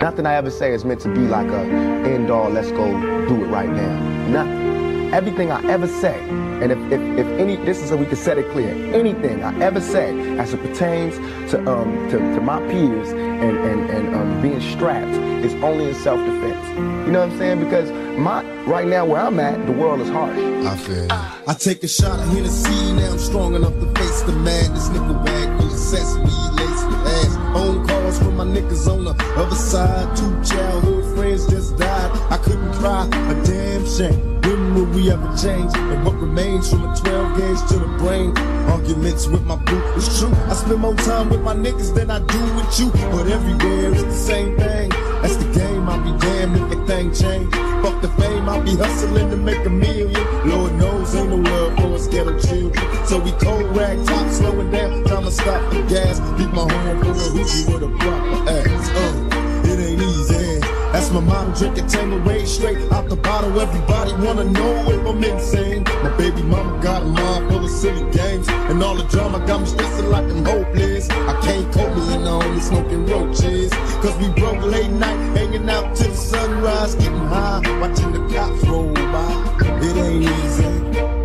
Nothing I ever say is meant to be like a end all, let's go do it right now. Nothing. Everything I ever say, and if, if, if any, this is so we can set it clear, anything I ever say as it pertains to um to, to my peers and, and, and um, being strapped is only in self-defense. You know what I'm saying? Because my right now where I'm at, the world is harsh. I feel. I take a shot of Hennessy, now I'm strong enough to face the madness. Nickel bag full of sesame, laced with ass. Phone calls from my niggas the other side. Two childhood friends just died. I couldn't cry, a damn shame. When will we ever change? And what remains from a 12 gauge to the brain? Arguments with my boo, it's true. I spend more time with my niggas than I do with you. But everywhere it's the same thing. That's the game, I'll be damned if the thing change. Fuck the fame, I'll be hustling to make a million. Lord knows ain't no love us ghetto children. So we cold rag top, slowing down, time to stop the gas. Beat my horn for a hoochie with a proper ass. Uh, it ain't easy. That's my mom drinking Tanqueray straight out the bottle. Everybody wanna know if I'm insane. My baby mama got a mind full of silly games. And all the drama got me stressing like I'm hopeless. I can't cope me and only smoking roaches. Cause we broke late night, hanging out till the sunrise, getting high, watching the cops roll by. It ain't easy.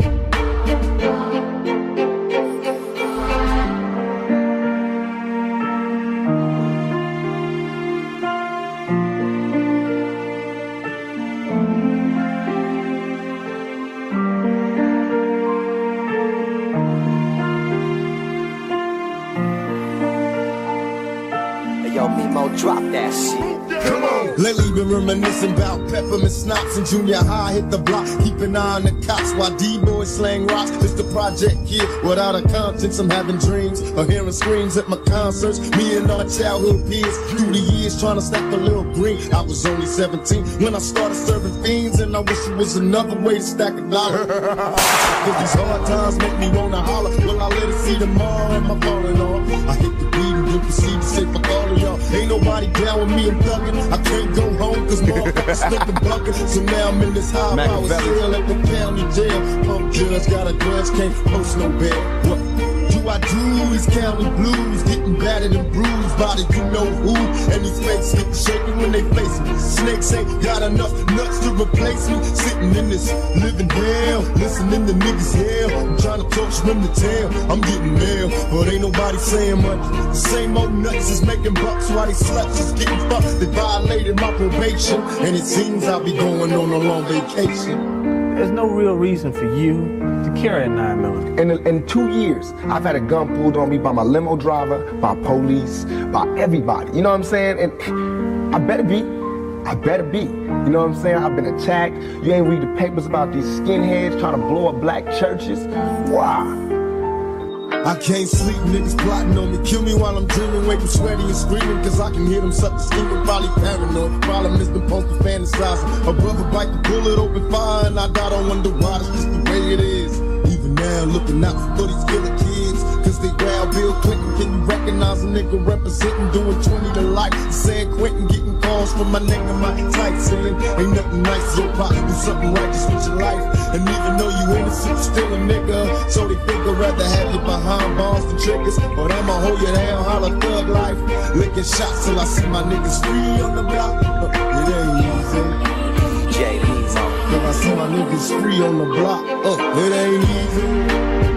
Yo, Mimo, drop that shit. Come on. Lately been reminiscing about peppermint schnapps in junior high. Hit the block, keep an eye on the cops while D-boys slang rocks. It's the project kid without a conscience. I'm having dreams of hearing screams at my concerts. Me and our childhood peers through the years trying to stack a little green. I was only 17 when I started serving fiends, and I wish it was another way to stack a dollar. Cause these hard times make me wanna holler. Will I let it see tomorrow? Am I falling off? Ain't nobody down with me, I'm thugging. I can't go home cause motherfuckers stuck and bucking. So now I'm in this high power cell at the county jail. Pump judge got a grudge, can't post no bail. What I do? is county blues, getting battered and bruised the you know who. And these fakes get shaking when they face me. Snakes ain't got enough nuts to replace me. Sitting in this living hell, listening to niggas yell. I'm trying to talk swim the tail. I'm getting mail, but ain't nobody saying much. The same old nuts is making bucks while they sluts is getting fucked. They violated my probation, and it seems I'll be going on a long vacation. There's no real reason for you to carry a 9 millimeter. In, in two years, I've had a gun pulled on me by my limo driver, by police, by everybody. You know what I'm saying? And I better be. I better be. You know what I'm saying? I've been attacked. You ain't read the papers about these skinheads trying to blow up black churches. Wow. I can't sleep, niggas plotting on me. Kill me while I'm dreaming, wake up sweaty and screaming, cause I can hear them suckers scheming, probably paranoid. Problem is them to fantasizing. A brother bite the bullet, open fire, and I die, don't wonder why, that's just the way it is. Even now, looking out for these killer kids, cause they grab Bill Clinton. Recognize a nigga representing, doing 20 to life? San Quentin getting calls from my nigga, my tight saying, ain't nothing nice, yo, pop, do something righteous with your life. And even though you innocent, you still a nigga. So they think I'd rather have you behind bars than triggers. But I'ma hold you down, holla thug life. Licking shots till I see my niggas free on the block. Uh, It ain't easy. Mimo. Till I see my niggas free on the block. Uh, it ain't easy.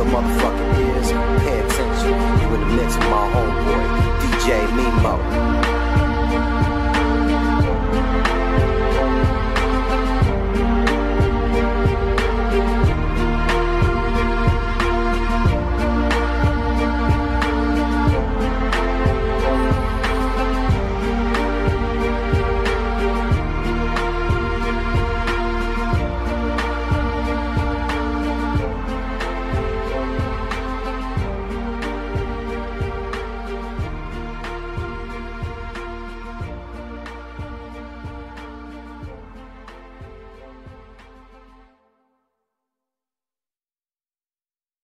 Your motherfucking ears. Pay attention. You in the mix with my homeboy, DJ Mimo.